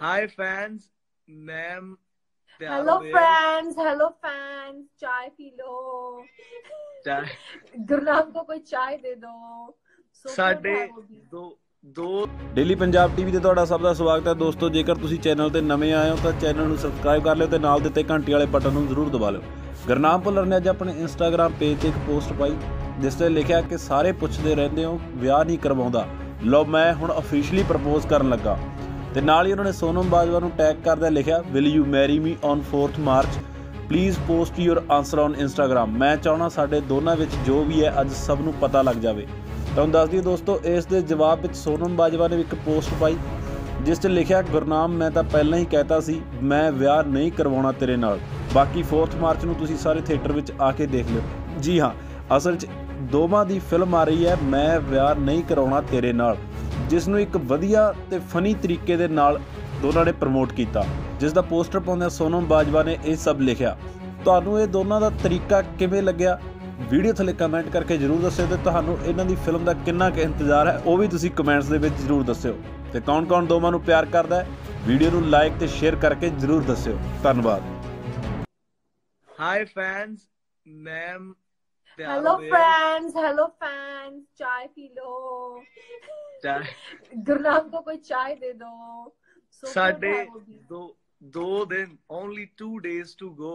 हाय fans ma'am तैयार hello हो गए? फ्रेंड्स हेलो फैंस चाय पी लो चाय गुरनाम को कोई चाय दे दो So cute ਸਾਡੇ है वो भी। ਦੋ ਦੋ ਡੇਲੀ ਪੰਜਾਬ ਟੀਵੀ ਤੇ ਤੁਹਾਡਾ ਸਭ ਦਾ ਸਵਾਗਤ ਹੈ ਦੋਸਤੋ ਜੇਕਰ ਤੁਸੀਂ ਚੈਨਲ ਤੇ ਨਵੇਂ ਆਏ ਹੋ ਤਾਂ ਚੈਨਲ ਨੂੰ ਸਬਸਕ੍ਰਾਈਬ ਕਰ ਲਿਓ ਤੇ ਨਾਲ ਦਿੱਤੇ ਘੰਟੀ ਵਾਲੇ ਬਟਨ ਨੂੰ ਜ਼ਰੂਰ ਦਬਾ ਲਿਓ ਗਰਨਾਮ ਭੁੱਲਰ ਨੇ ਅੱਜ ਆਪਣੇ ਇੰਸਟਾਗ੍ਰam ਪੇਜ ਤੇ ਇੱਕ ਪੋਸਟ ਪਾਈ ਜਿਸ ਤੇ ਲਿਖਿਆ ਕਿ ਸਾਰੇ ਪੁੱਛਦੇ ਰਹਿੰਦੇ ਹੋ ਵਿਆਹ ਨਹੀਂ ਕਰਵਾਉਂਦਾ ਲਓ ਮੈਂ ਹੁਣ ਅਫੀਸ਼ੀਅਲੀ ਪ੍ਰਪੋਜ਼ ਕਰਨ ਲੱਗਾ ਤੇ ਨਾਲ ਹੀ ਉਹਨਾਂ ਨੇ ਸੋਨਮ ਬਾਜਵਾ ਨੂੰ ਟੈਗ ਕਰਦਿਆਂ ਲਿਖਿਆ will you marry me on 4th March please post your answer on Instagram ਮੈਂ ਚਾਹਣਾ ਸਾਡੇ ਦੋਨਾਂ ਵਿੱਚ ਜੋ ਵੀ ਹੈ, ਅੱਜ ਸਭ ਨੂੰ ਪਤਾ ਲੱਗ ਜਾਵੇ। ਤੁਹਾਨੂੰ ਦੱਸ ਦਈਏ ਦੋਸਤੋ, ਇਸ ਦੇ ਜਵਾਬ ਵਿੱਚ ਸੋਨਮ ਬਾਜਵਾ ਨੇ ਇੱਕ ਪੋਸਟ ਪਾਈ, ਜਿਸ 'ਚ ਲਿਖਿਆ, ਗੁਰਨਾਮ, ਮੈਂ ਤਾਂ ਪਹਿਲਾਂ ਹੀ ਕਹਿਤਾ ਸੀ, ਮੈਂ ਵਿਆਹ ਨਹੀਂ ਕਰਵਾਉਣਾ ਤੇਰੇ ਨਾਲ। ਬਾਕੀ 4th ਮਾਰਚ ਨੂੰ ਤੁਸੀਂ ਸਾਰੇ ਥੀਏਟਰ ਵਿੱਚ ਆ ਕੇ ਦੇਖ ਲਿਓ। ਜੀ ਹਾਂ, ਅਸਲ 'ਚ ਦੋਵਾਂ ਦੀ ਫਿਲਮ ਆ ਰਹੀ ਹੈ, ਮੈਂ ਵਿਆਹ ਨਹੀਂ ਕਰਾਉਣਾ ਤੇਰੇ ਨਾਲ। ਜਿਸ ਨੂੰ ਇੱਕ ਵਧੀਆ ਤੇ ਫਨੀ ਤਰੀਕੇ ਦੇ ਨਾਲ ਦੋਨਾਂ ਨੇ ਪ੍ਰਮੋਟ ਕੀਤਾ। ਜਿਸ ਦਾ ਪੋਸਟਰ ਪਾਉਂਦਿਆਂ ਸੋਨਮ ਬਾਜਵਾ ਨੇ ਇਹ ਸਭ ਲਿਖਿਆ। ਤੁਹਾਨੂੰ ਇਹ ਦੋਨਾਂ ਦਾ ਤਰੀਕਾ ਕਿਵੇਂ ਲੱਗਿਆ? ਵੀਡੀਓ ਥੱਲੇ ਕਮੈਂਟ ਕਰਕੇ ਜਰੂਰ ਦੱਸਿਓ ਤੇ ਤੁਹਾਨੂੰ ਇਹਨਾਂ ਦੀ ਫਿਲਮ ਦਾ ਕਿੰਨਾ ਕੁ ਇੰਤਜ਼ਾਰ ਹੈ ਉਹ ਵੀ ਤੁਸੀਂ ਕਮੈਂਟਸ ਦੇ ਵਿੱਚ ਜਰੂਰ ਦੱਸਿਓ। ਤੇ ਕੌਣ-ਕੌਣ ਦੋਵਾਂ ਨੂੰ ਪਿਆਰ ਕਰਦਾ ਹੈ ਵੀਡੀਓ ਨੂੰ ਲਾਈਕ ਤੇ ਸ਼ੇਅਰ ਕਰਕੇ ਜਰੂਰ ਦੱਸਿਓ। ਧੰਨਵਾਦ। Hi fans ma'am hello friends hello fans ਚਾਹ ਪੀ ਲੋ ਚਾਹ। ਗੁਰਨਾਮ ਕੋ ਕੋਈ ਚਾਹ ਦੇ ਦੋ ਸਾਡੇ ਦੋ ਦੋ ਦਿਨ ਓਨਲੀ 2 ਡੇਜ਼ ਟੂ ਗੋ